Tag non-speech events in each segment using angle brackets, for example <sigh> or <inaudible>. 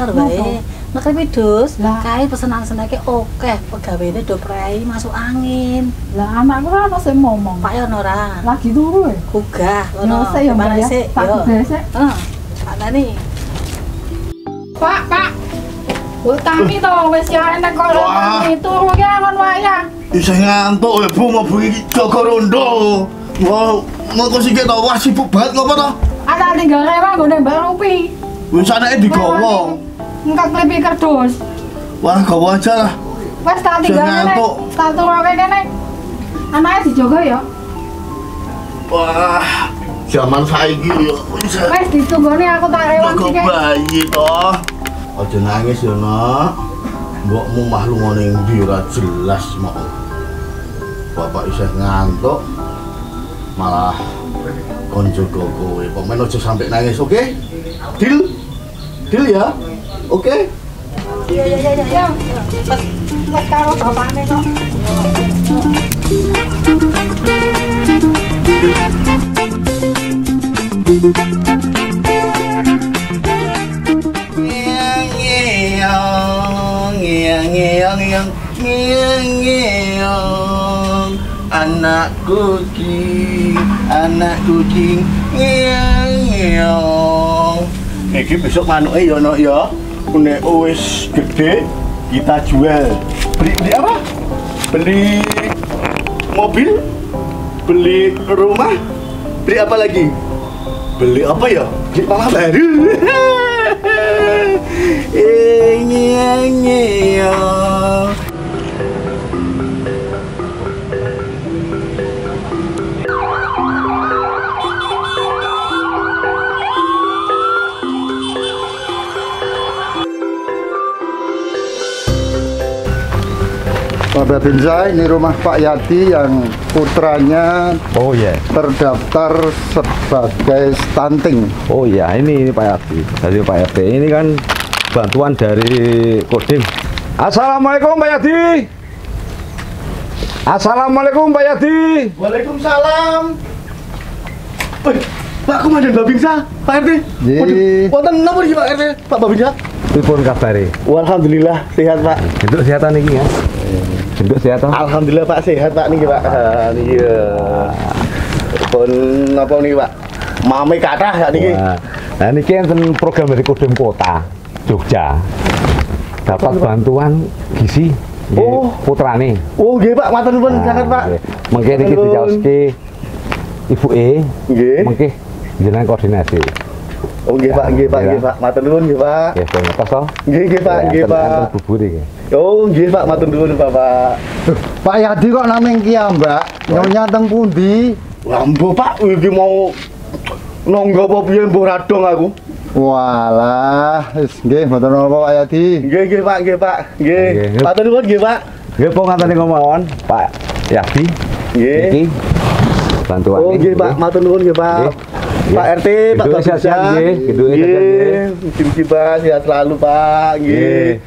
sebentar wae. Nek dus, Lah. kae pesenan seneke oke, pegawene do prei masuk angin. Lah anakku kan masih ngomong. Pak yo ora. Lagi turu ya. Gugah Ya yang Gimana ya. sih? Tak Yo. Heeh. Pak Nani. Pak, Pak. Utami to wis ya enek kok utami turu ya kon wae ya. Isih ngantuk ya Bu mau bengi jaga rondo. Mau mau kok sik to wah sibuk banget ngopo to? Ada tinggal rewang gone Mbak Rupi. Wis anake digawa. Engkak klepi kerdus. Wah, gawa aja lah. Wes tak tinggal ngantuk. Tak turuke kene. Anaknya dijogo ya. Wah, zaman saiki yo wis Wes ditunggoni aku tak rewang jaga sik. bayi to. Aja nangis ya, Nak. Mbokmu mah lunga ning ndi ora jelas mau. Bapak isih ngantuk. Malah kon jaga kowe. Pokoknya aja sampai nangis, oke? Deal? Deal ya? ok anak kucing anak kucing nghe nghe Iki besok manuke ya no ya. Nek wis gede kita jual. Beli beli apa? Beli mobil? Beli rumah? Beli apa lagi? Beli apa ya? Beli malah baru. <laughs> Eh, nyeng, nyeng. Pak Babinsa, ini rumah Pak Yadi yang putranya Oh iya, terdaftar sebagai stunting. oh iya ini, ini Pak Yati. Dari Pak Yati ini kan bantuan dari Kodim. Assalamualaikum Pak Yadi. Assalamualaikum Pak Yadi. Waalaikumsalam. Eh, Pak Komandan Babinsa, Pak RT. Ye. Waduh, Wonten napa iki Pak RT? Pak Babinsa? Telepon kabari. Alhamdulillah sehat Pak. Untuk kesehatan ini ya. Untuk kesehatan. Alhamdulillah Pak sehat Pak niki Pak. Ah, Niki. ya. Pun napa niki Pak? Mame kathah sak niki. Nah ini enten program dari Kodim Kota Jogja. Dapat bantuan gizi. nggih, Oh. putrane. Oh nggih Pak, matur nuwun sangat Pak. Mungkin nuwun. dijaoske Ibu E. Nggih. Mungkin jenengan koordinasi. Oh nggih Pak, nggih Pak, nggih Pak. Matur nuwun nggih Pak. Ya, saya ngetos toh. Nggih nggih Pak, nggih Enten- Pak. bubur iki. Oh nggih Pak, matur nuwun Bapak. Duh, Pak Yadi kok nameng kia mbak? Nyonya teng pundi? Lambo Pak, iki mau nonggo apa piye mbok radong aku. Walah, wis nggih mboten napa Pak Yadi. Nggih nggih Pak, nggih Pak. Nggih. Nggih. Matur nuwun nggih Pak. Nggih, pun nganteni ngomong Pak Yadi. Nggih. Iki bantuan Oh nggih Pak, matur nuwun nggih Pak. Nggih. Pak RT, Pak sehat-sehat, nggih. Sehat-sehat, Nggih. Pak sehat selalu Pak. Nggih.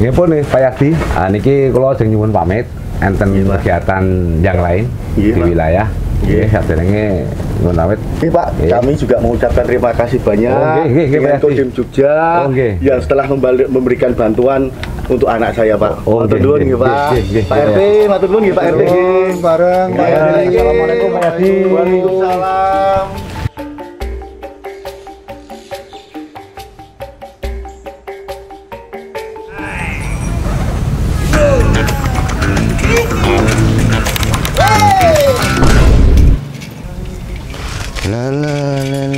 Nggih. Nggih pun nih Pak Yadi. Ah niki kula sing nyuwun pamit enten Pak. kegiatan yang lain Nggih, di wilayah. Nggih, saderenge nyuwun pamit. Ini Pak, Nggih. kami juga mengucapkan terima kasih banyak Oh, nggih, nggih, dengan. Kodim Jogja Oh, nggih. yang setelah membalik, memberikan bantuan untuk anak saya Pak. Oh, matur nggih, nuwun nggih, Pak. Pak. RT, matur nuwun nggih Pak RT. bareng Pak. Yadi. Assalamualaikum, Pak Yadi. Waalaikumsalam. Hei,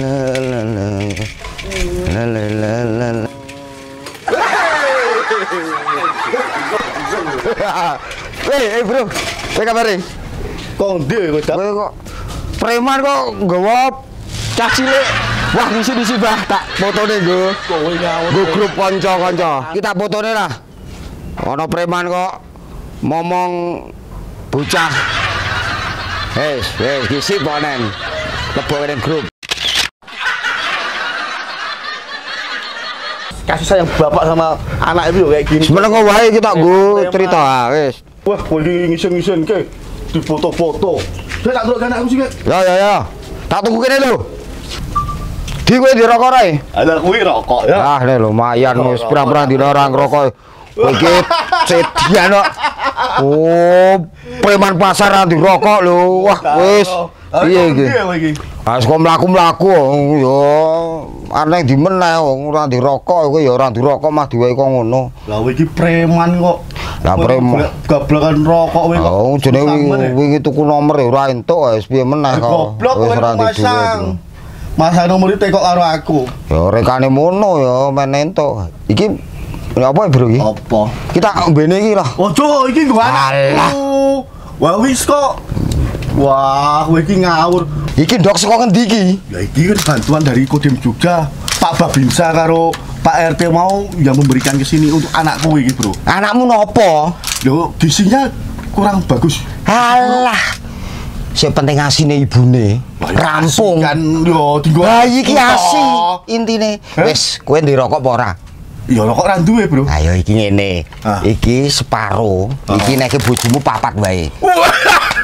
hey bro, apa kabar nih? Konde kowe Dap? Kowe kok preman kok nggawa cah cilik. Wah, ngisi disi bah, tak fotone nggo. Kowe nyawut. Nggo grup kanca-kanca. Kita fotone lah. Ono preman kok momong bocah. Hei, hei, ngisi ponen. Leboke ning grup. Kasih sayang bapak sama anak itu kayak gini. Semeneng wae kita nggo cerita ah, wis. Wah, iki ngisen-ngisen ke di foto-foto. Saya tak delok anakku sih, Kek. Ya ya ya. Tak tunggu kene lho. Di kowe dirokok rae. Ada kuwi rokok ya. Ah, nih lumayan wis pirang-pirang dina ora ngrokok. Iki sedian kok. Oh, preman pasar ra dirokok lho. Wah, wis. Piye iki? iki? Ah, kok mlaku-mlaku yo aneh di meneh wong ora dirokok kowe ya ora dirokok mah diwehi kok ngono. Lah iki preman kok. Lah, preman. Gablakan rokok kowe kok. Oh, jenenge wingi tuku nomor ya ora entuk wis piye meneh kok. Goblok Wis ora masang. nomor itu kok karo aku. Ya rekane mono ya men entuk. Iki apa ya, Bro iki? Apa? Kita mbene iki lah. Ojo, iki gua anakku. Wah wis kok. Wah, kowe iki ngawur. Iki ndok saka ngendi iki? Ya iki kan bantuan dari Kodim Jogja. Pak Babinsa karo Pak RT mau yang memberikan ke sini untuk anakku iki, Bro. Anakmu nopo? Yo, gisinya kurang bagus. Alah. Sing penting asine ibune. Wah, ya Rampung. Kan yo tinggal. Lah iki asi intine. Hah? Wis, kowe ndirokok apa ora? Ya kok ra duwe, Bro. Ayo iki ngene. Ah. Iki separo. Iki nek bojomu papat wae.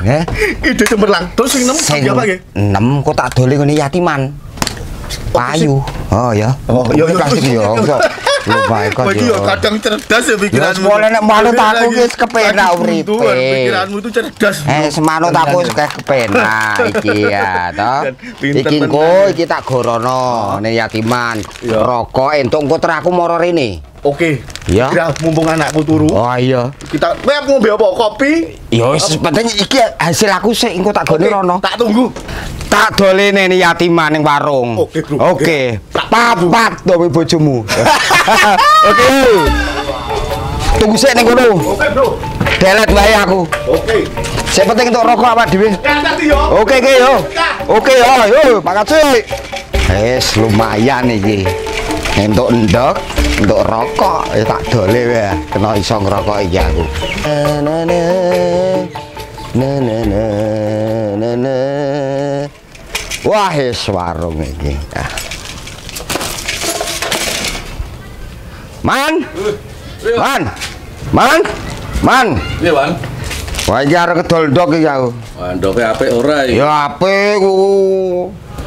Heh. Ide cemerlang. Terus sing 6 Sing apa ge? enem kok tak dole ngene yatiman. Payu. Oh ya. Oh, yo yo plastik ya. God. Kowe iki yo yo. kadang cerdas ya pikiranmu. Ya, semua nek manut aku lagi- wis kepenak uripe. buntuan, Pikiranmu itu cerdas. Eh, semanut aku wis kayak kepenak <laughs> iki ya, toh. Iki engko iki tak gorono ning yatiman. Iya. Rokok entuk engko ter aku moro rene. Oke. Ya. Kira mumpung anakku turu, Oh iya. kita kowe aku ngombe apa? Kopi? Ya wis penting iki hasil aku sik engko tak gone rono. Tak tunggu. Tak dolene ning yatiman ning warung. Oke. Oke. Papat to kowe bojomu. <laughs> Oke. Tunggu sik ning kono. Oke, Bro. Delet wae aku. Oke. Sing penting entuk rokok awak dhewe. Oke oke yo. Oke yo yo makasih. Wes lumayan iki. Entuk endok, entuk rokok, ya tak dole wae. Kena iso ngrokok iki aku. Na na na na na na. Wah, wis warung iki. Ah. Man. Man. Man. Man. Wan? Wah, iki arep kedol ndok iki aku. Wandoke apik ora iki. Ya ape ku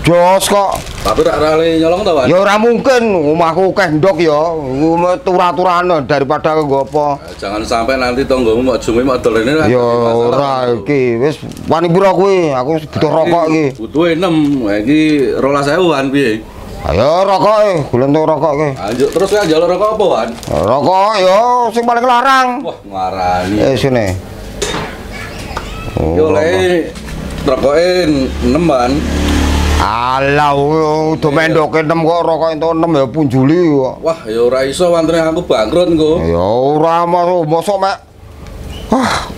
jos kok. Tapi rak rale nyolong ta, Wan? Ya ora mungkin omahku akeh ndok ya. Ku tur-aturan daripada nggo apa. Eh, Jangan sampai nanti tonggomu mau jume mau dolene. Ya ora iki wis wani pira kuwi? Aku butuh rokok iki. Butuh 6. Iki 12000 Wan piye? Ayo rokok e, entuk rokok ke. Lanjut terus kan njaluk rokok apa, Wan? Rokok ya sing paling larang. Wah, ngarani. Eh sini. Oh, Yo le rokoke 6 Wan. Alah, udah mendoke 6 kok rokok entuk 6 ya punjuli kok. Wah, ya ora iso aku bangkrut engko. Ya ora mosok mosok mek. Ah.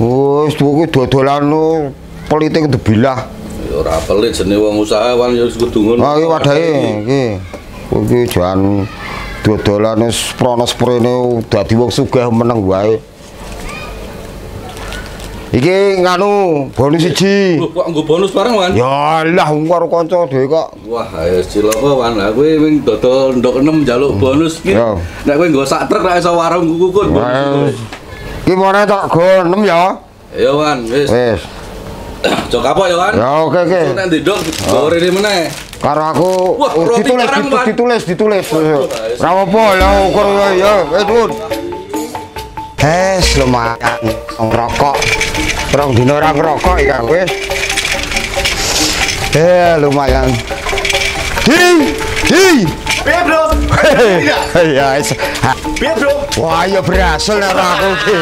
Wis kuwi dodolan lu politik debilah. Ya ora pelit jenenge wong usaha Wan ya kudu ngono. Ah iki wadahe iki. Iki jan dodolan wis prono-sprene dadi wong sugih meneng wae. Iki nganu bonus siji. Kok nggo bonus bareng Wan? Ya lah wong karo kanca dhewe kok. Wah, ayo cilaka Wan. Lah kowe wing dodol ndok 6 njaluk bonus ki. Ya. Nek kowe nggo sak truk ra iso warung. Wes. Iki mana tak go 6 ya. Ya Wan, wis. Wis. Jok apa ya Wan? Ya oke oke. Nek ndok gawe rene meneh. Karo aku Wah, oh, roti ditulis ditulis ditulis. Waduh, Ora apa lah ukur ya ya wis Bun. Hes lumayan ngerokok. Rong dino ora ngerokok ya wis. Eh lumayan. Hi, hi. Iya. Ya wis. Bro? Wah ya berhasil nek aku ki.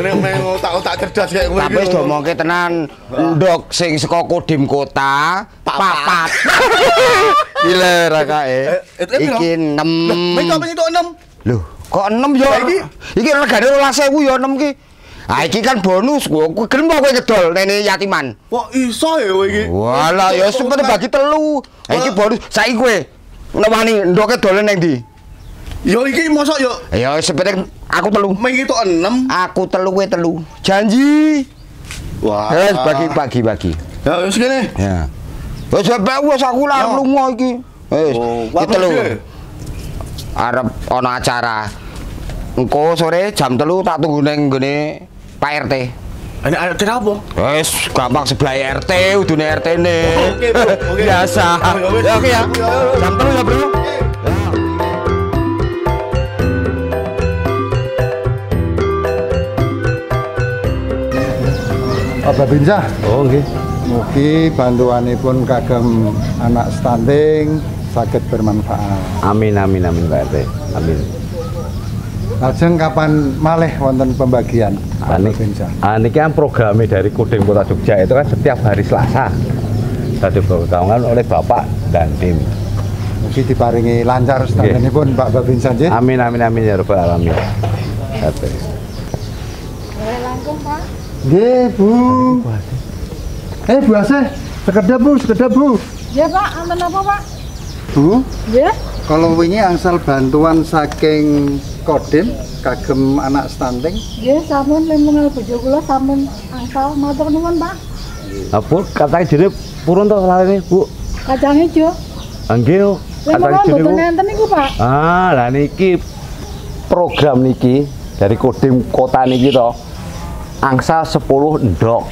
Nek main otak-otak cerdas kayak kowe Tapi wis domongke tenan ndok sing saka Kodim Kota papat. Gile <laughs> ra kae. Eh, itu piro? Iki 6. Main kok itu 6? Loh, kok 6 ya? Iki? Iki regane 12.000 ya 6 ki. Ah iki kan bonus gua gua gelem kowe ngedol nene yatiman. Kok iso ya kowe iki? Walah ya sempet bagi telu. Ah iki bonus saiki kowe newani ndoke dolen nang ndi? Yo iki mosok yo Ya sepete aku telu. main itu 6. Aku telu kowe telu. Janji. Wah. Wes bagi bagi bagi. Ya wis kene. Ya. Wes sampe wes aku lah Ya. lunga iki. Wes Oh, iki telu. Arep ana acara. Engko sore jam telu tak tunggu ning nggone Pak RT. Ini ayo kira apa? Wes gampang sebelah RT, udune RT ne. Oke. Oke. Biasa. Oke, oke. Ya oke ya. Ya, Bro. Pak Babinsa, Oh, nggih. mugi bantuanipun kagem anak stunting sakit bermanfaat. Amin amin amin Pak RT. Amin. Lajeng kapan malih wonten pembagian Pak Ani, Babinsa? ah, niki kan programnya dari Kodim Kota Jogja itu kan setiap hari Selasa. Tadi berkawangan oleh Bapak dan tim. Mugi diparingi lancar stuntingipun Pak Babinsa nggih. Amin amin amin ya rabbal alamin. RT. Boleh langsung, Pak. Nggih, Bu. Eh, Bu Asih, sekedap Bu, sekedap Bu. Ya, Pak. Aman apa, Pak? Bu, Ya. kalau wingi angsal bantuan saking Kodim kagem anak stunting Ya, sampun lembungan bojo kula sampun angsal matur nuwun, Pak. Nah, Bu, katanya jadi purun tuh ini, Bu. Kacang hijau. Anggil, katanya Lembungan jadi boten Bu. enten niku, Pak. Ah, lah niki program niki dari Kodim kota niki to. Angsa 10 endok.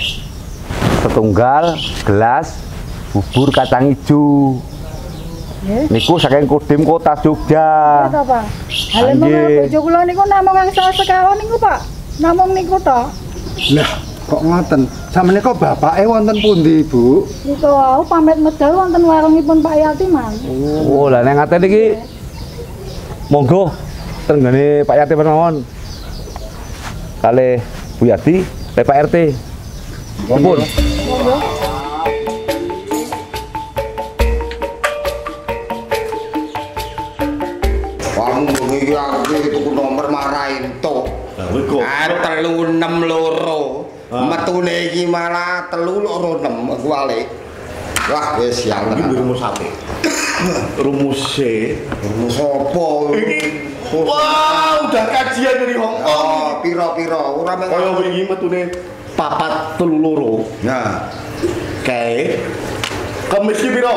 Setunggal gelas bubur kacang hijau. Niku saking Kodim kota Jogja. Ya, ta, Pak. Hal lembungan Nggih. bojo kula niku namung angsal sekawan niku, Pak. Namung niku to. Lah, kok ngoten? Samene kok bapake wonten pundi, Bu? Niku wau pamit medal wonten warungipun Pak Yatiman. Oh, lah nek ngaten iki monggo tenggane Pak Yati mawon. Kali Bu Yati, Pak RT. Ampun. Kamu iki aku tuku nomor marahin to. Ah, telu enam loro. Metune iki malah telu loro enam aku balik. Wah, wis sial Iki rumus apa? Rumusnya Rumus apa? Wah, udah kajian dari Hong Kong. Oh, piro-piro ora meng. Kaya wingi metune papat telu loro. Nah, Kae kemis ki piro?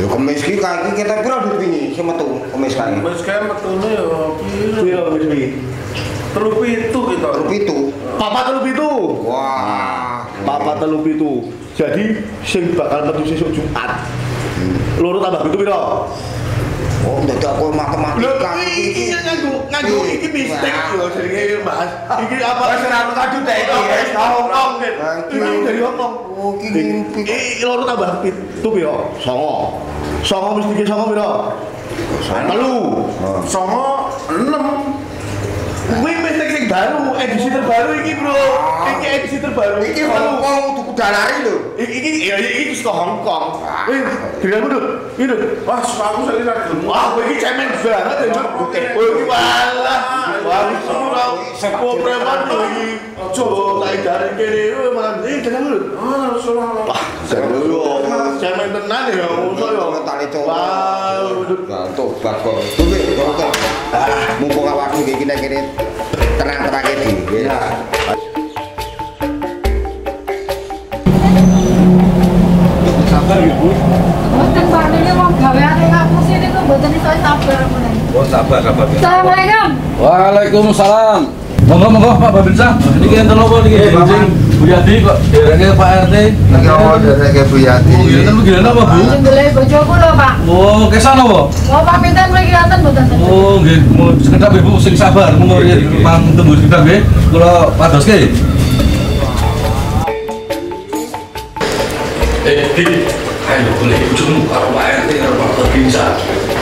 Yo kemis ki kae iki kita piro duit wingi sing metu kemis kae. Wis kae metune yo Piro kemis iki? telu pitu kita. Telu pitu. Papat telu pitu. Wah, Papat telu pitu. Jadi sing bakal metu sesuk Jumat. Loro tambah pitu piro? Oh dadi aku matematika iki nganggo nganggo iki mistik lho jenenge Mas. Iki apa? Wes ora ono kadu teh iki. Dit. Ah, iki. Dari Hong Kong. Oh, iki. Iki loro tambah pitu piro? Songo. Songo mesti iki songo piro? Telu. Songo enam. Kuwi mistik sing baru, edisi terbaru iki, Bro. Iki edisi terbaru. Iki Hong Kong tuku dalari lho. Iki iki ya iki saka Hong Kong. Wih, dirimu Dut. Iki. Wah, aku sakit ra gelem. Wah, kowe iki cemen banget ya, Dut. Kowe iki walah. Wah, ora sepo preman lho iki. Ojo tak dari kene malah iki jeneng Dut. Ah, ora. Wah, seru Cemen tenan ya, musuh yo. Mentale coba. Wah. Tobat kok. Tuwe kok. Ah, mumpung awakmu iki kene-kene tenang-tenang iki. Ya. Mboten Pak niki wong gaweane ngapusi niku mboten iso sabar menawa. Oh, sabar, sabar. Assalamualaikum. Waalaikumsalam. Monggo monggo Pak Babinsa. Niki enten apa niki? Bu Yadi kok derenge Pak RT. Iki awak dari Bu Yati. Oh, gila Bu gila apa Bu? Jenggele bojo kula, Pak. Oh, kesan apa? Mau pamitan mriki enten mboten. Oh, nggih, mau sekedap Ibu sing sabar, monggo mang tembus sekedap nggih. Kula padoske. Eh, di ayo boleh ujung karo Pak RT karo Pak Babinsa.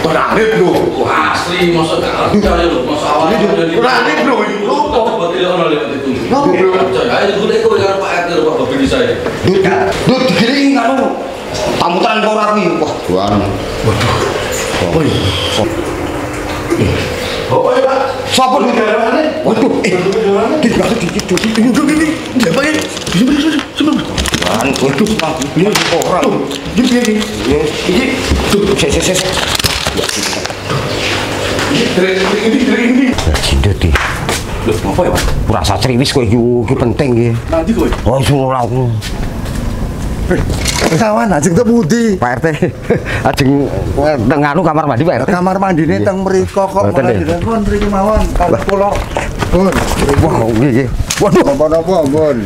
Tenangin, Bro. Wah, asli masa gak lho, masa awalnya Ini, jadi kurangin, Bro, ini. Lu kok tidak ono lewat Lopo, Bro? Percaya, ayo gue kok karo Pak RT Pak Babinsa ya. Dut, dut digiring karo pamutan ora kuwi. Wah, tuan. Woi. Oh, iya, Pak. Sopo dut? Waduh, eh. Dit dikit dut. Ini, Bro, ini. Ya, Pak, sini. Kan waduh, ini orang. Ini, ini. Iki tuh, ses ses ses. Ini, ini, ini. Cindet iki. Loh, apa ya, Pak? Rasa ceriwis kowe iki penting iki. Nanti kowe. Oh, suruh aku. Kawan ajeng teng pundi? Pak RT, <laughs> ajeng nang anu kamar mandi Pak RT. Kamar mandine teng mriko kok malah direpon mriki mawon. Kalau kula pun Wah, nggih. Waduh. Napa-napa, Pun.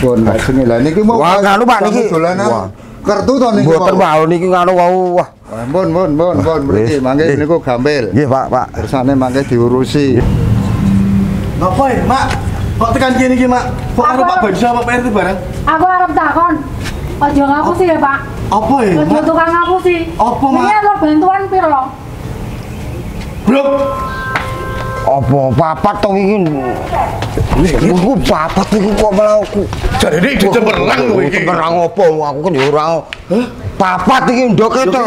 Pun lajeng lah niki mau Wah, nganu, Pak, niki. Dolanan. Wah. Kartu to niki. Mboten wau niki ngono wau. Wah. Wah, Pun, pun, pun, pun. Mriki mangke Nggih. niku gampil. Nggih, Pak, Pak. Kersane mangke diurusi. Ngapain, Mak? Kok tekan kene iki, Mak? Kok Apa? Pak Badisa Pak RT bareng? Aku arep takon. Aja ngapusi ya, Pak. Apa ya, Mak? tukang ngapusi. Apa, Mak? Ini ada bantuan piro? Blok. Apa papat to iki? Niku papat iki kok malah aku. Jadi ini ide cemerlang kowe iki. Cemerlang opo? Aku kan ya ora. Papat iki ndoke to.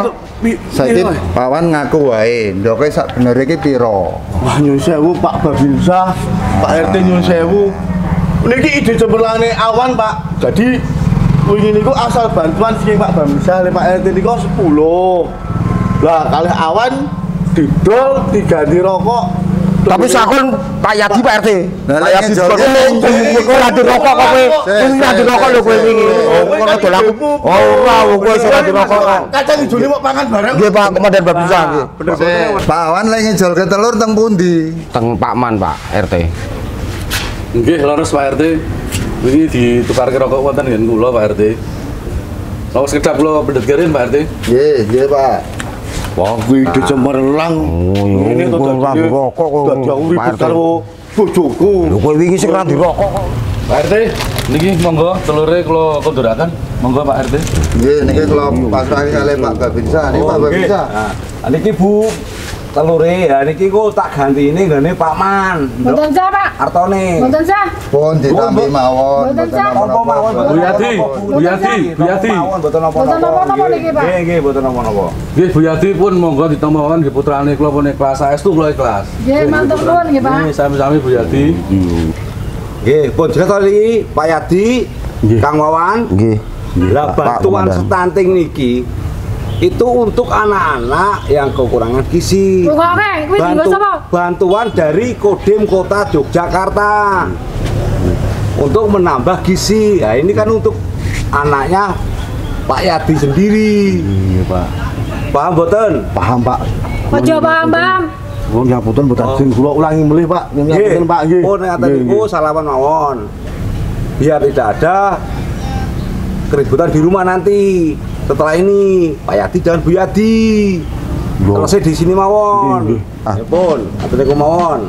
Saiki Pak Wan ngaku wae, ndoke sak bener iki pira? Wah nyun sewu Pak Babilsa, Pak RT nyun sewu. Niki ide cemerlange awan Pak. Jadi wingi niku asal bantuan sing Pak Babilsa le Pak RT niku 10. Lah kalih awan didol diganti rokok. Tapi sakon Pak Yadi Pak RT. Lah, Pak Yadi ngejol kene, kok ora dirokok kok kowe. Wis ora dirokok lho kowe wingi. Oh, ngono dol aku. Oh, ora kowe ora dirokok kok. Kacang ijone mau pangan bareng. Nggih Pak Komandan Babinsa nggih. Sik, Pak Wan lek ngejol ke telur teng pundi? Teng Pak Man, Pak RT. Nggih, leres Pak RT. Ini ditukarke rokok wonten ngen kula Pak RT. Lawas kedap kula pendet Pak RT. Nggih, nggih Pak. Wah kuwi ide cemerlang. Oh, Ini to dadine- dirokok kok. Dadi aku Pak ribut RT. karo bojoku. Lho kowe wingi sing ora dirokok kok. Pak RT, niki monggo telure kula konduraken. Monggo Pak RT. Nggih, niki kula pasrahi kalih Pak Babinsa. Niki Pak Babinsa. Nah, niki Bu telure ya niki ku tak ganti ini gane Pak Man. Mboten sah, Pak. Artone. Mboten sah. Pun ditampi mawon. Mboten sah. Apa mawon Bu Yati, Bu Yati, Bu Yati. Mboten napa-napa. Mboten niki, Pak. Nggih, nggih, mboten napa-napa. Nggih Bu Yati pun monggo ditemokon nggih putrane kula pun ikhlas saestu kula ikhlas. Nggih, matur nuwun nggih, Pak. Nggih, sami-sami Bu Yati. Nggih, pun cerita iki Pak Yadi, Kang Wawan. Nggih. Lah bantuan stunting niki itu untuk anak-anak yang kekurangan gizi. Bantu- bantuan dari Kodim Kota Yogyakarta untuk menambah gizi. Nah, ini kan untuk anaknya Pak Yadi sendiri. Iya Pak. Paham boten? Paham Pak. Aja paham-paham. Oh nyapunten mboten Oh. sing kula ulangi melih Pak. Nyapunten Pak nggih. Oh, nek ngaten niku salaman mawon. Biar tidak ada keributan di rumah nanti. Setelah ini, Pak Yadi dan Bu Yadi. Loh. Selesai di sini mawon. Nggih, Ah. Ya pun, assalamualaikum mawon.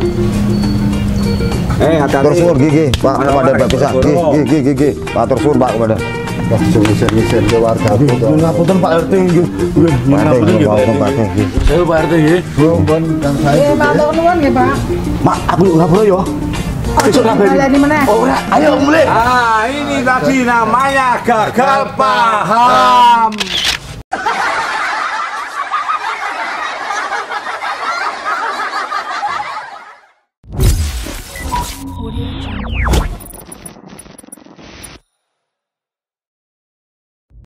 Eh, hati-hati. Suwun nggih Pak. Nggih nggih nggih nggih. Matur suwun Pak Komandan. Ngisen-ngisen ke warga. Nyun ngapunten Pak RT Pak RT Pak RT. Saya Pak RT saya. Pak. Mak, aku ngapura yo. Besok ngabari. Kalian di mana? Oh, ora. ayo mulai. Ah, ini tadi namanya gagal paham.